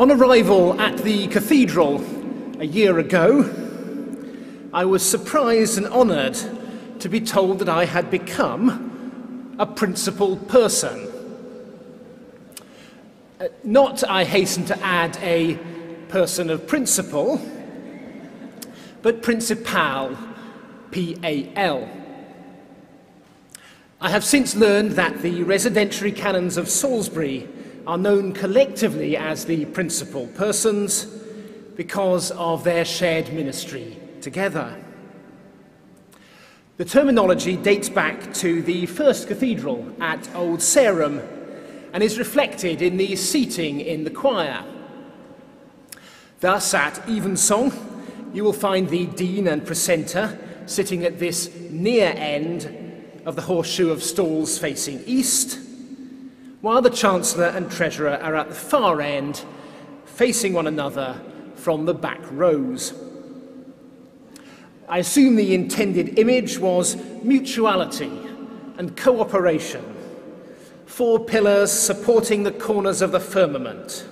On arrival at the cathedral a year ago, I was surprised and honoured to be told that I had become a principal person. Uh, not, I hasten to add, a person of principle, but principal, P A L. I have since learned that the residentiary canons of Salisbury are known collectively as the principal persons because of their shared ministry together. The terminology dates back to the first cathedral at Old Sarum and is reflected in the seating in the choir. Thus, at evensong, you will find the dean and precentor sitting at this near end of the horseshoe of stalls facing east, while the chancellor and treasurer are at the far end, facing one another from the back rows. I assume the intended image was mutuality and cooperation, four pillars supporting the corners of the firmament.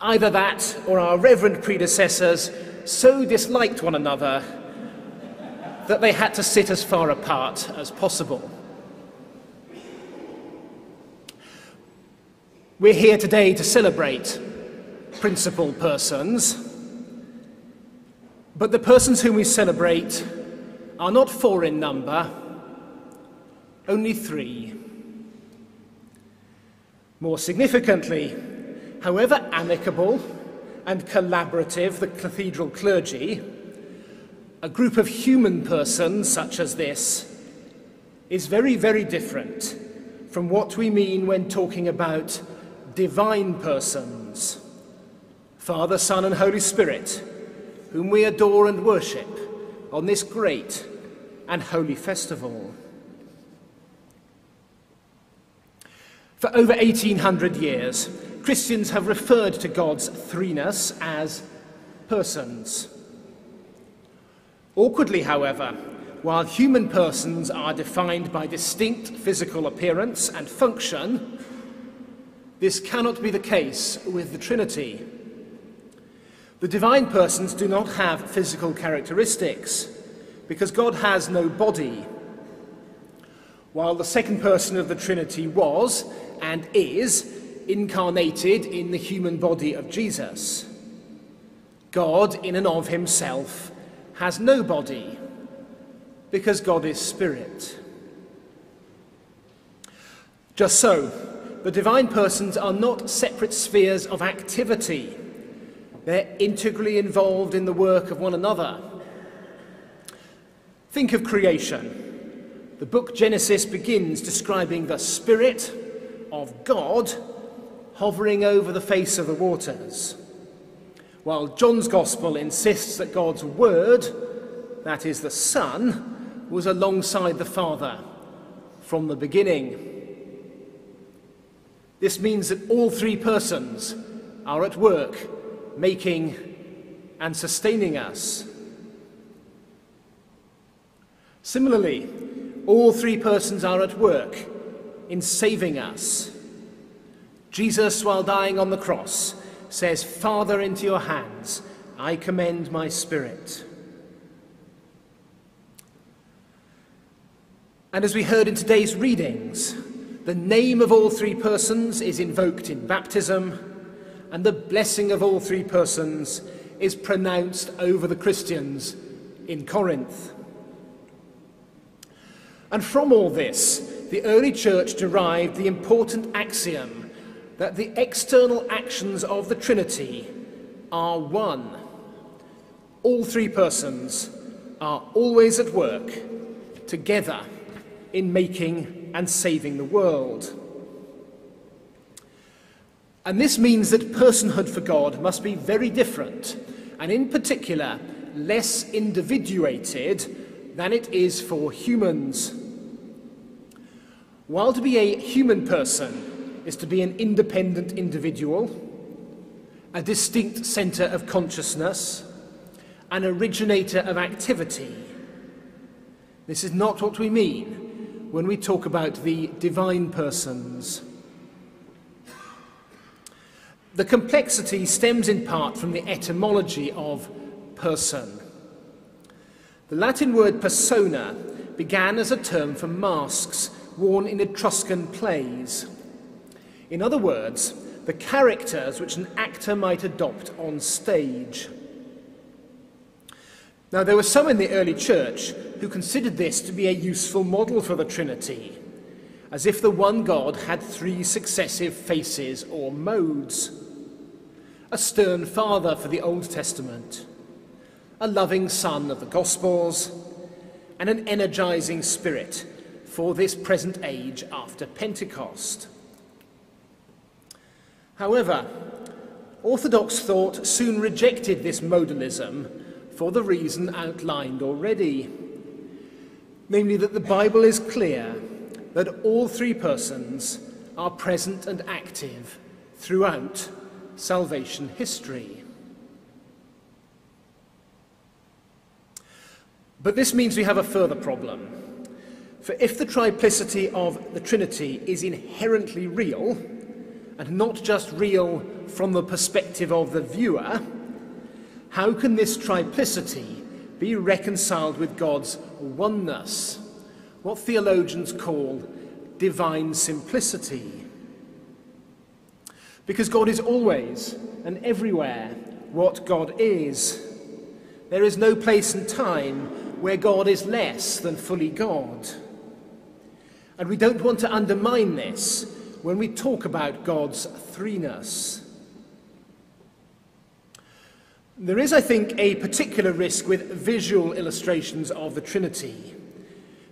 Either that or our reverend predecessors so disliked one another that they had to sit as far apart as possible. We're here today to celebrate principal persons but the persons whom we celebrate are not four in number, only three. More significantly, however amicable and collaborative the cathedral clergy, a group of human persons such as this is very, very different from what we mean when talking about divine persons Father, Son, and Holy Spirit whom we adore and worship on this great and holy festival. For over 1800 years, Christians have referred to God's threeness as persons. Awkwardly, however, while human persons are defined by distinct physical appearance and function, this cannot be the case with the Trinity. The divine persons do not have physical characteristics because God has no body. While the second person of the Trinity was and is incarnated in the human body of Jesus, God, in and of himself, has no body because God is spirit. Just so, the divine persons are not separate spheres of activity they're integrally involved in the work of one another. Think of creation. The book Genesis begins describing the Spirit of God hovering over the face of the waters, while John's Gospel insists that God's Word, that is the Son, was alongside the Father from the beginning. This means that all three persons are at work making and sustaining us. Similarly, all three persons are at work in saving us. Jesus, while dying on the cross, says, Father, into your hands I commend my spirit. And as we heard in today's readings, the name of all three persons is invoked in baptism and the blessing of all three persons is pronounced over the Christians in Corinth. And from all this, the early church derived the important axiom that the external actions of the Trinity are one. All three persons are always at work together in making and saving the world. And this means that personhood for God must be very different, and in particular, less individuated than it is for humans. While to be a human person is to be an independent individual, a distinct centre of consciousness, an originator of activity, this is not what we mean when we talk about the divine persons. The complexity stems in part from the etymology of person. The Latin word persona began as a term for masks worn in Etruscan plays. In other words, the characters which an actor might adopt on stage. Now, there were some in the early church who considered this to be a useful model for the Trinity, as if the one God had three successive faces or modes a stern father for the Old Testament, a loving son of the Gospels, and an energizing spirit for this present age after Pentecost. However, Orthodox thought soon rejected this modalism for the reason outlined already, namely that the Bible is clear that all three persons are present and active throughout salvation history. But this means we have a further problem. For if the triplicity of the Trinity is inherently real, and not just real from the perspective of the viewer, how can this triplicity be reconciled with God's oneness, what theologians call divine simplicity? Because God is always and everywhere what God is. There is no place and time where God is less than fully God. And we don't want to undermine this when we talk about God's threeness. There is, I think, a particular risk with visual illustrations of the Trinity,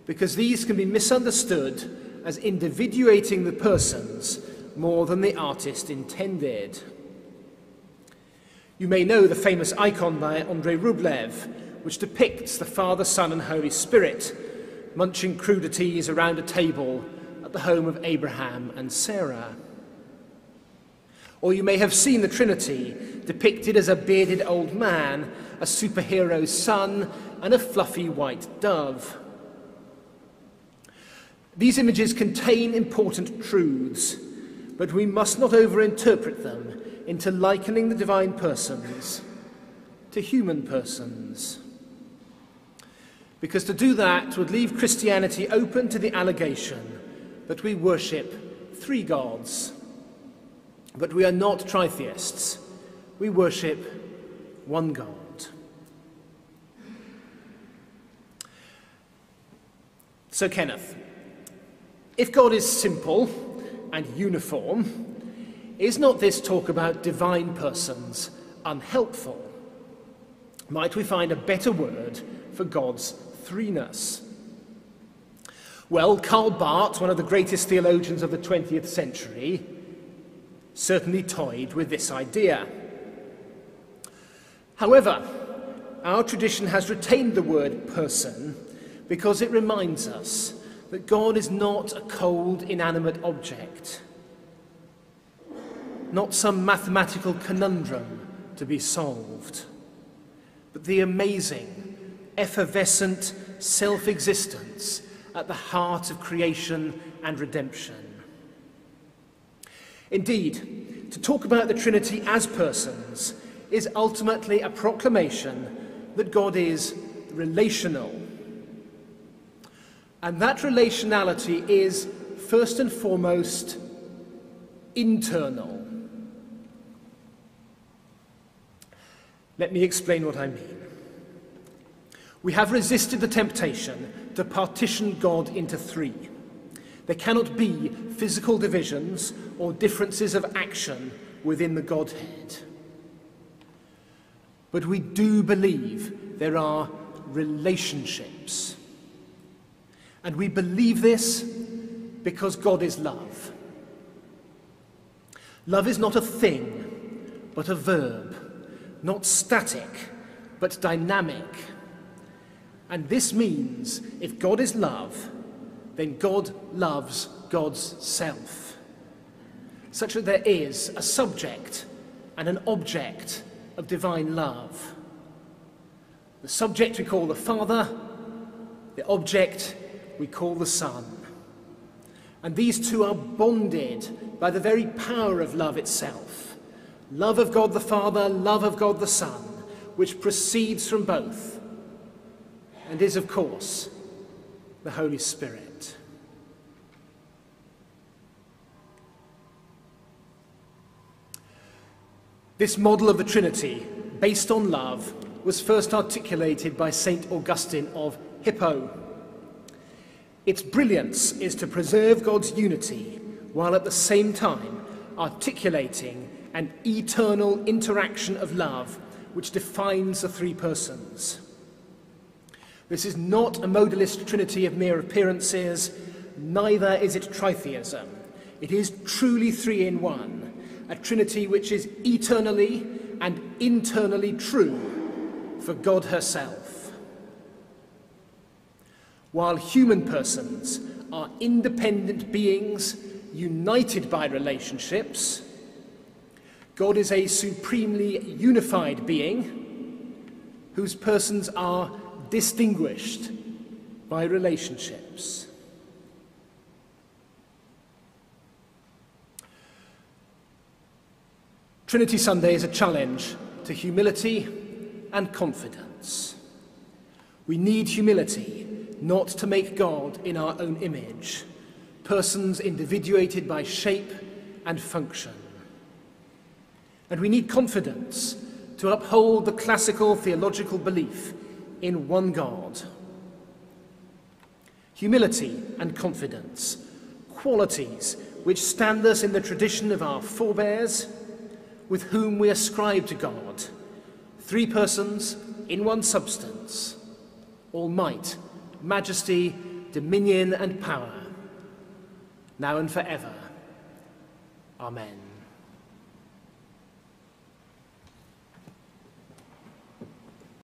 because these can be misunderstood as individuating the persons more than the artist intended. You may know the famous icon by Andrei Rublev, which depicts the Father, Son, and Holy Spirit munching crudities around a table at the home of Abraham and Sarah. Or you may have seen the Trinity depicted as a bearded old man, a superhero's son, and a fluffy white dove. These images contain important truths, but we must not overinterpret them into likening the divine persons to human persons. Because to do that would leave Christianity open to the allegation that we worship three gods. But we are not tritheists. We worship one God. So, Kenneth, if God is simple and uniform, is not this talk about divine persons unhelpful? Might we find a better word for God's threeness? Well, Karl Barth, one of the greatest theologians of the 20th century, certainly toyed with this idea. However, our tradition has retained the word person because it reminds us that God is not a cold, inanimate object, not some mathematical conundrum to be solved, but the amazing, effervescent self existence at the heart of creation and redemption. Indeed, to talk about the Trinity as persons is ultimately a proclamation that God is relational. And that relationality is, first and foremost, internal. Let me explain what I mean. We have resisted the temptation to partition God into three. There cannot be physical divisions or differences of action within the Godhead. But we do believe there are relationships. And we believe this because God is love. Love is not a thing, but a verb, not static, but dynamic and this means if God is love, then God loves God's self, such that there is a subject and an object of divine love. The subject we call the Father, the object we call the Son. And these two are bonded by the very power of love itself, love of God the Father, love of God the Son, which proceeds from both, and is, of course, the Holy Spirit. This model of the Trinity, based on love, was first articulated by St. Augustine of Hippo. Its brilliance is to preserve God's unity while at the same time articulating an eternal interaction of love which defines the three persons. This is not a modalist trinity of mere appearances, neither is it tritheism. It is truly three in one, a trinity which is eternally and internally true for God herself. While human persons are independent beings united by relationships, God is a supremely unified being whose persons are distinguished by relationships. Trinity Sunday is a challenge to humility and confidence. We need humility not to make God in our own image, persons individuated by shape and function. And we need confidence to uphold the classical theological belief in one God. Humility and confidence, qualities which stand us in the tradition of our forebears, with whom we ascribe to God three persons in one substance, all might, majesty, dominion, and power, now and forever. Amen.